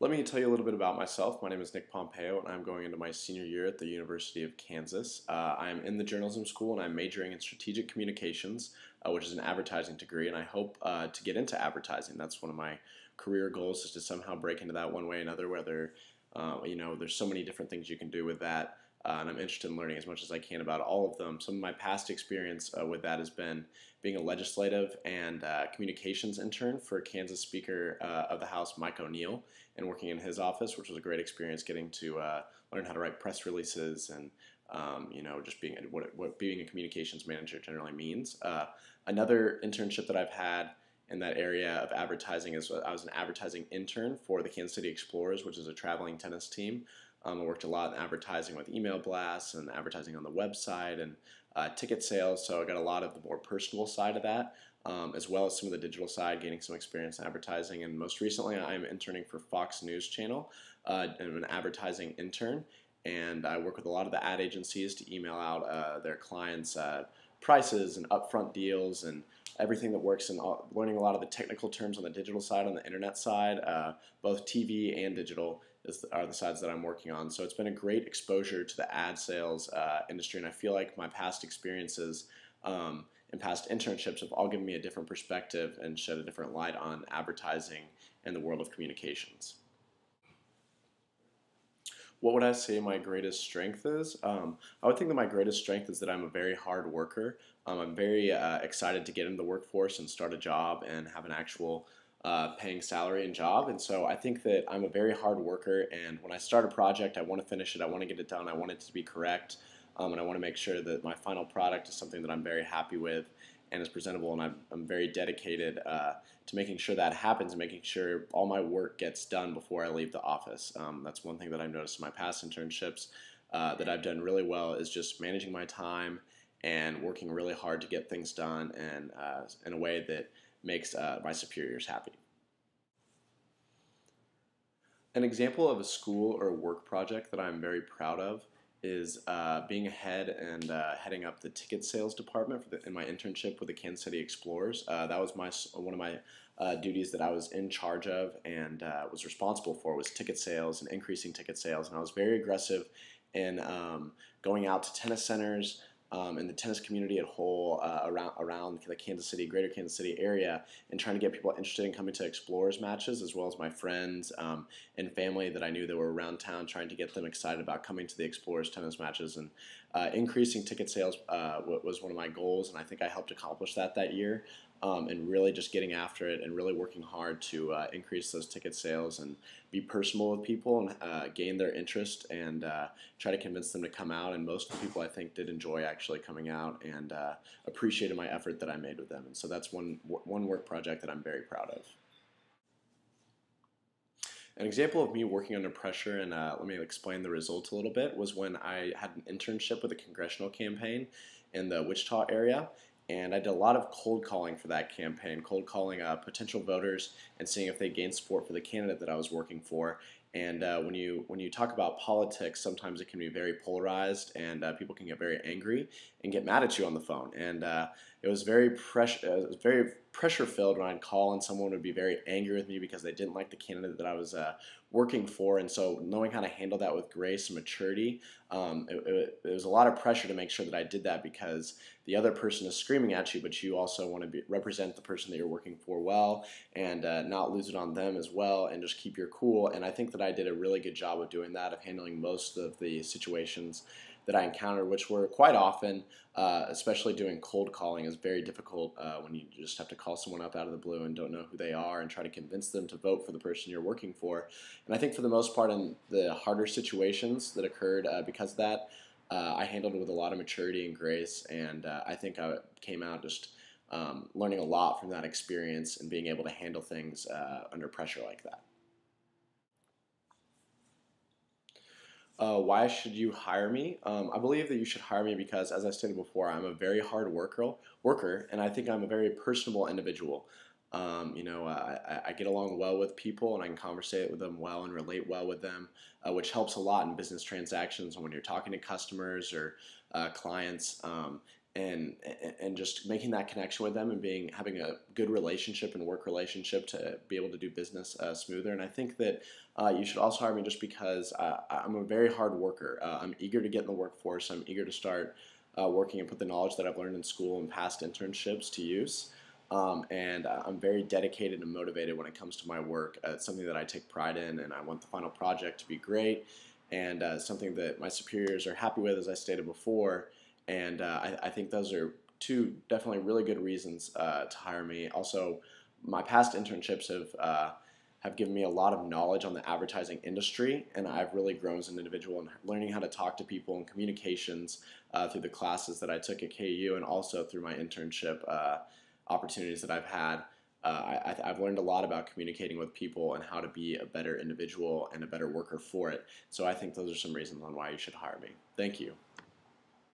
Let me tell you a little bit about myself. My name is Nick Pompeo, and I'm going into my senior year at the University of Kansas. Uh, I'm in the journalism school, and I'm majoring in strategic communications, uh, which is an advertising degree. And I hope uh, to get into advertising. That's one of my career goals, is to somehow break into that one way or another. Whether uh, you know, there's so many different things you can do with that. Uh, and I'm interested in learning as much as I can about all of them. Some of my past experience uh, with that has been being a legislative and uh, communications intern for Kansas Speaker uh, of the House Mike O'Neal and working in his office, which was a great experience getting to uh, learn how to write press releases and um, you know just being what, what being a communications manager generally means. Uh, another internship that I've had in that area of advertising is I was an advertising intern for the Kansas City Explorers, which is a traveling tennis team. Um, I worked a lot in advertising with email blasts and advertising on the website and uh, ticket sales. So I got a lot of the more personal side of that, um, as well as some of the digital side, gaining some experience in advertising. And most recently, I'm interning for Fox News Channel. Uh, I'm an advertising intern, and I work with a lot of the ad agencies to email out uh, their clients uh, prices and upfront deals and everything that works and learning a lot of the technical terms on the digital side, on the internet side, uh, both TV and digital is, are the sides that I'm working on. So it's been a great exposure to the ad sales uh, industry, and I feel like my past experiences um, and past internships have all given me a different perspective and shed a different light on advertising and the world of communications. What would I say my greatest strength is? Um, I would think that my greatest strength is that I'm a very hard worker. Um, I'm very uh, excited to get into the workforce and start a job and have an actual uh, paying salary and job. And so I think that I'm a very hard worker. And when I start a project, I want to finish it. I want to get it done. I want it to be correct. Um, and I want to make sure that my final product is something that I'm very happy with and is presentable. And I'm, I'm very dedicated uh, to making sure that happens and making sure all my work gets done before I leave the office. Um, that's one thing that I've noticed in my past internships uh, that I've done really well is just managing my time and working really hard to get things done and uh, in a way that makes uh, my superiors happy. An example of a school or work project that I'm very proud of is uh, being ahead and uh, heading up the ticket sales department the, in my internship with the Kansas City Explorers. Uh, that was my one of my uh, duties that I was in charge of and uh, was responsible for was ticket sales and increasing ticket sales. And I was very aggressive in um, going out to tennis centers, um, the tennis community at whole uh, around around the Kansas City, Greater Kansas City area, and trying to get people interested in coming to Explorers matches, as well as my friends um, and family that I knew that were around town, trying to get them excited about coming to the Explorers tennis matches, and uh, increasing ticket sales uh, was one of my goals, and I think I helped accomplish that that year um, and really just getting after it and really working hard to uh, increase those ticket sales and be personal with people and uh, gain their interest and uh, try to convince them to come out. And most people I think did enjoy actually coming out and uh, appreciated my effort that I made with them. And so that's one one work project that I'm very proud of. An example of me working under pressure, and uh, let me explain the result a little bit, was when I had an internship with a congressional campaign in the Wichita area, and I did a lot of cold calling for that campaign, cold calling uh, potential voters and seeing if they gained support for the candidate that I was working for. And uh, when you when you talk about politics, sometimes it can be very polarized, and uh, people can get very angry and get mad at you on the phone. And uh, it was very pressure uh, very pressure filled when I'd call and someone would be very angry with me because they didn't like the candidate that I was uh, working for. And so knowing how to handle that with grace and maturity, um, it, it, it, was a lot of pressure to make sure that I did that because the other person is screaming at you, but you also want to be, represent the person that you're working for well and uh, not lose it on them as well and just keep your cool. And I think that I did a really good job of doing that, of handling most of the situations that I encountered, which were quite often, uh, especially doing cold calling, is very difficult uh, when you just have to call someone up out of the blue and don't know who they are and try to convince them to vote for the person you're working for. And I think for the most part, in the harder situations that occurred uh, because of that, uh, I handled it with a lot of maturity and grace, and uh, I think I came out just. Um, learning a lot from that experience and being able to handle things uh, under pressure like that. Uh, why should you hire me? Um, I believe that you should hire me because, as I stated before, I'm a very hard worker, worker, and I think I'm a very personable individual. Um, you know, I, I, get along well with people, and I can conversate with them well and relate well with them, uh, which helps a lot in business transactions when you're talking to customers or uh, clients. Um, and and just making that connection with them and being having a good relationship and work relationship to be able to do business uh, smoother. And I think that uh, you should also hire me just because uh, I'm a very hard worker. Uh, I'm eager to get in the workforce. I'm eager to start uh, working and put the knowledge that I've learned in school and past internships to use. Um, and I'm very dedicated and motivated when it comes to my work. it's something that I take pride in, and I want the final project to be great and something that my superiors are happy with, as I stated before and uh, I, I, think those are two definitely really good reasons uh, to hire me. Also, my past internships have uh, have given me a lot of knowledge on the advertising industry, and I've really grown as an individual and learning how to talk to people and communications uh, through the classes that I took at KU, and also through my internship uh, opportunities that I've had. Uh, I, have learned a lot about communicating with people and how to be a better individual and a better worker for it. So I think those are some reasons on why you should hire me. Thank you.